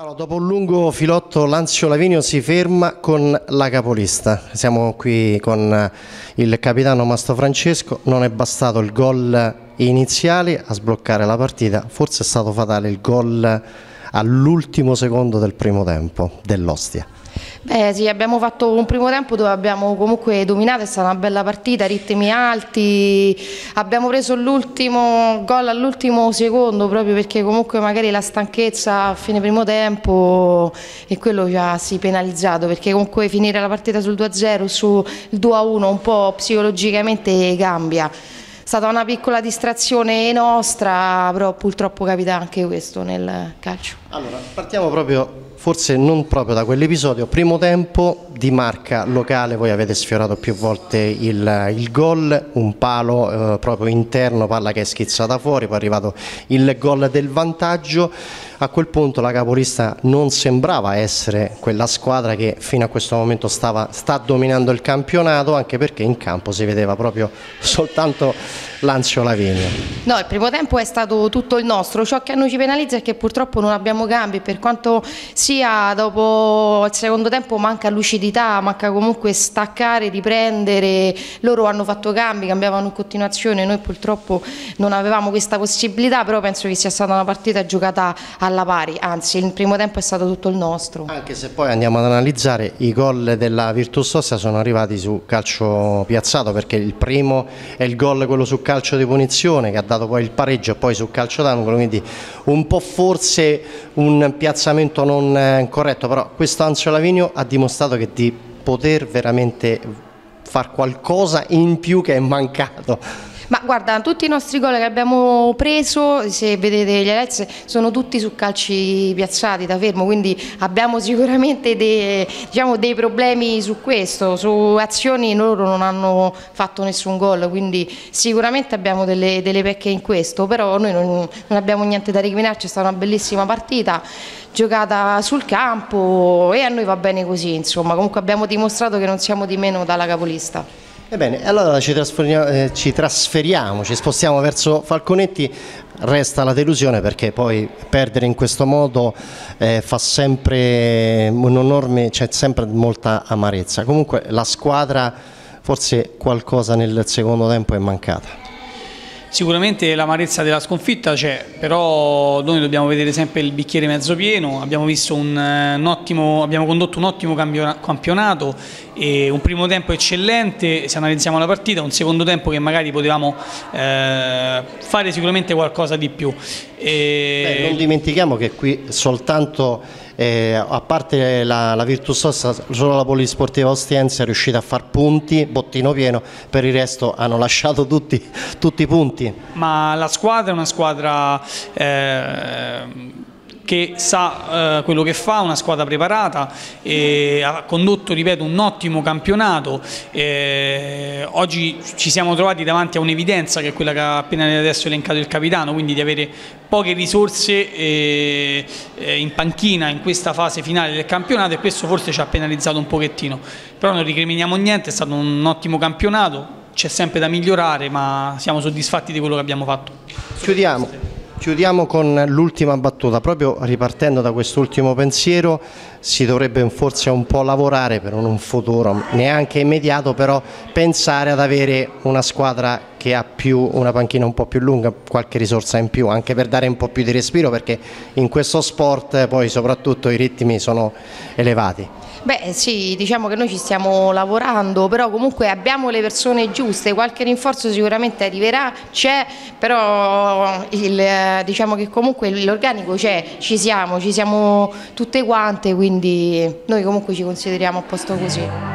Allora, dopo un lungo filotto Lanzio Lavinio si ferma con la capolista, siamo qui con il capitano Mastro Francesco, non è bastato il gol iniziale a sbloccare la partita, forse è stato fatale il gol all'ultimo secondo del primo tempo dell'Ostia. Beh sì, abbiamo fatto un primo tempo dove abbiamo comunque dominato, è stata una bella partita, ritmi alti, abbiamo preso l'ultimo gol all'ultimo secondo proprio perché comunque magari la stanchezza a fine primo tempo e quello ci ha si penalizzato perché comunque finire la partita sul 2-0, sul 2-1 un po' psicologicamente cambia stata una piccola distrazione nostra, però purtroppo capita anche questo nel calcio. Allora, partiamo proprio forse non proprio da quell'episodio, primo tempo di marca locale, voi avete sfiorato più volte il, il gol, un palo eh, proprio interno, palla che è schizzata fuori, poi è arrivato il gol del vantaggio, a quel punto la capolista non sembrava essere quella squadra che fino a questo momento stava, sta dominando il campionato, anche perché in campo si vedeva proprio soltanto Lanzio Lavinio. No, il primo tempo è stato tutto il nostro, ciò che a noi ci penalizza è che purtroppo non abbiamo cambi, per quanto sia dopo il secondo tempo manca lucidità, manca comunque staccare, riprendere, loro hanno fatto cambi, cambiavano in continuazione, noi purtroppo non avevamo questa possibilità, però penso che sia stata una partita giocata alla pari, anzi il primo tempo è stato tutto il nostro. Anche se poi andiamo ad analizzare i gol della Virtus Ostia sono arrivati su calcio piazzato perché il primo è il gol quello su calcio di punizione che ha dato poi il pareggio e poi sul calcio d'angolo, quindi un po' forse un piazzamento non eh, corretto, però questo Anzio Lavinio ha dimostrato che di poter veramente far qualcosa in più che è mancato ma guarda, tutti i nostri gol che abbiamo preso, se vedete gli highlights, sono tutti su calci piazzati da fermo, quindi abbiamo sicuramente dei, diciamo, dei problemi su questo, su azioni loro non hanno fatto nessun gol, quindi sicuramente abbiamo delle, delle pecche in questo, però noi non, non abbiamo niente da recriminarci, è stata una bellissima partita giocata sul campo e a noi va bene così, insomma, comunque abbiamo dimostrato che non siamo di meno dalla capolista. Ebbene, allora ci trasferiamo, eh, ci trasferiamo, ci spostiamo verso Falconetti, resta la delusione perché poi perdere in questo modo eh, fa sempre un enorme, c'è sempre molta amarezza. Comunque la squadra forse qualcosa nel secondo tempo è mancata. Sicuramente l'amarezza della sconfitta c'è, però noi dobbiamo vedere sempre il bicchiere mezzo pieno, abbiamo, un, eh, un ottimo, abbiamo condotto un ottimo campionato, un primo tempo eccellente. Se analizziamo la partita, un secondo tempo che magari potevamo eh, fare sicuramente qualcosa di più. E... Beh, non dimentichiamo che qui soltanto eh, a parte la, la Virtus Ossa, solo la Polisportiva Ostiense è riuscita a far punti, bottino pieno, per il resto hanno lasciato tutti, tutti i punti. Ma la squadra è una squadra... Eh, che sa eh, quello che fa, una squadra preparata, e ha condotto, ripeto, un ottimo campionato. Eh, oggi ci siamo trovati davanti a un'evidenza che è quella che ha appena adesso elencato il capitano, quindi di avere poche risorse eh, eh, in panchina in questa fase finale del campionato e questo forse ci ha penalizzato un pochettino. Però non ricriminiamo niente, è stato un ottimo campionato, c'è sempre da migliorare, ma siamo soddisfatti di quello che abbiamo fatto. Chiudiamo. Chiudiamo con l'ultima battuta, proprio ripartendo da quest'ultimo pensiero si dovrebbe forse un po' lavorare per un futuro neanche immediato, però pensare ad avere una squadra che ha più, una panchina un po' più lunga, qualche risorsa in più, anche per dare un po' più di respiro perché in questo sport poi soprattutto i ritmi sono elevati. Beh sì, diciamo che noi ci stiamo lavorando, però comunque abbiamo le persone giuste, qualche rinforzo sicuramente arriverà, c'è, però il, diciamo che comunque l'organico c'è, ci siamo, ci siamo tutte quante, quindi noi comunque ci consideriamo a posto così.